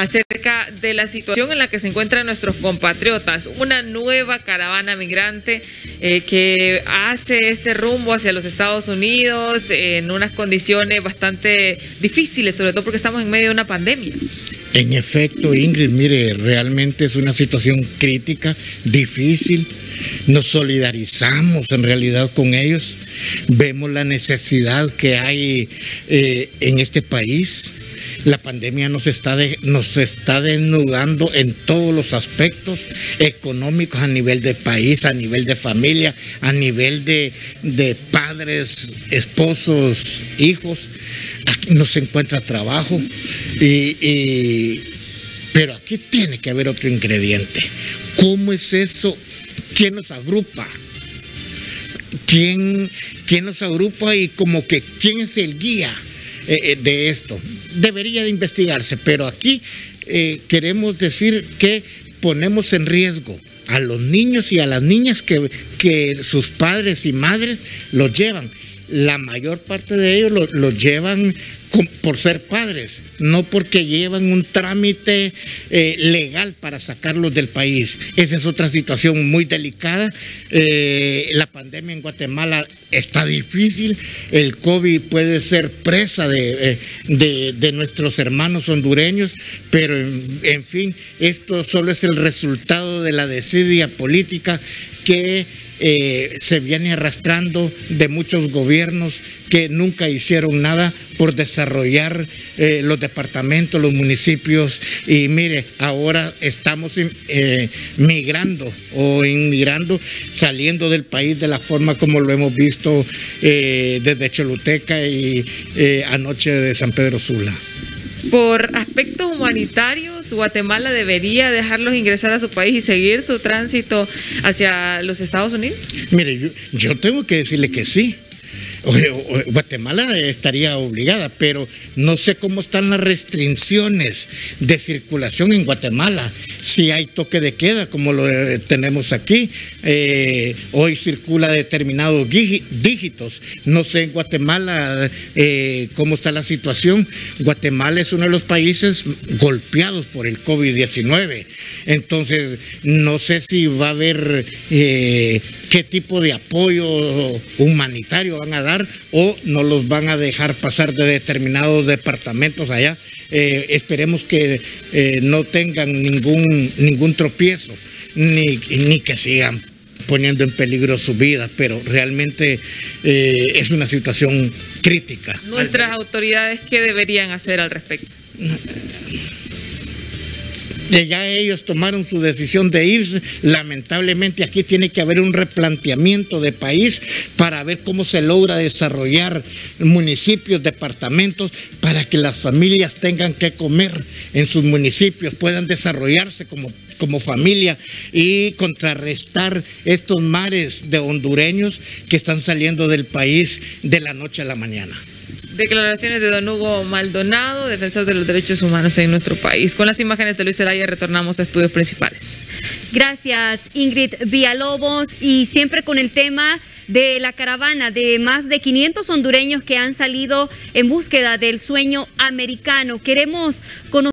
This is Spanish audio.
acerca de la situación en la que se encuentran nuestros compatriotas. Una nueva caravana migrante eh, que hace este rumbo hacia los Estados Unidos en unas condiciones bastante difíciles, sobre todo porque estamos en medio de una pandemia. En efecto, Ingrid, mire, realmente es una situación crítica, difícil. Nos solidarizamos en realidad con ellos. Vemos la necesidad que hay eh, en este país. La pandemia nos está, nos está desnudando en todos los aspectos económicos a nivel de país, a nivel de familia, a nivel de, padres, esposos, hijos. Aquí no se encuentra trabajo. Y, pero aquí tiene que haber otro ingrediente. ¿Cómo es eso? ¿Quién nos agrupa? ¿Quién, quién nos agrupa y como que quién es el guía eh, eh, de esto? Debería de investigarse, pero aquí eh, queremos decir que ponemos en riesgo a los niños y a las niñas que, que sus padres y madres los llevan. La mayor parte de ellos los llevan por ser padres, no porque llevan un trámite eh, legal para sacarlos del país. Esa es otra situación muy delicada. Eh, la pandemia en Guatemala está difícil. El COVID puede ser presa de, eh, nuestros hermanos hondureños, pero en, fin, esto solo es el resultado de la desidia política que se viene arrastrando de muchos gobiernos que nunca hicieron nada por desarrollar eh, los departamentos, los municipios. Y mire, ahora estamos eh, migrando o inmigrando, saliendo del país de la forma como lo hemos visto eh, desde Choluteca y anoche de San Pedro Sula. Por aspectos humanitarios, Guatemala debería dejarlos ingresar a su país y seguir su tránsito hacia los Estados Unidos. Mire, yo tengo que decirle que sí. Guatemala estaría obligada, pero no sé cómo están las restricciones de circulación en Guatemala. Si hay toque de queda, como lo eh, tenemos aquí, eh, hoy circula determinados dígitos. No sé en Guatemala eh, cómo está la situación. Guatemala es uno de los países golpeados por el COVID-19. Entonces, no sé si va a haber qué tipo de apoyo humanitario van a dar o no los van a dejar pasar de determinados departamentos allá. Eh, esperemos que eh, no tengan ningún, ningún tropiezo ni, ni que sigan poniendo en peligro su vida, pero realmente eh, es una situación crítica. ¿Nuestras autoridades qué deberían hacer al respecto? Ya ellos tomaron su decisión de irse. Lamentablemente aquí tiene que haber un replanteamiento de país para ver cómo se logra desarrollar municipios, departamentos, para que las familias tengan que comer en sus municipios, puedan desarrollarse como como familia y contrarrestar estos mares de hondureños que están saliendo del país de la noche a la mañana. Declaraciones de don Hugo Maldonado, defensor de los derechos humanos en nuestro país. Con las imágenes de Luis Zelaya retornamos a estudios principales. Gracias, Ingrid Villalobos. Y siempre con el tema de la caravana de más de 500 hondureños que han salido en búsqueda del sueño americano. Queremos conocer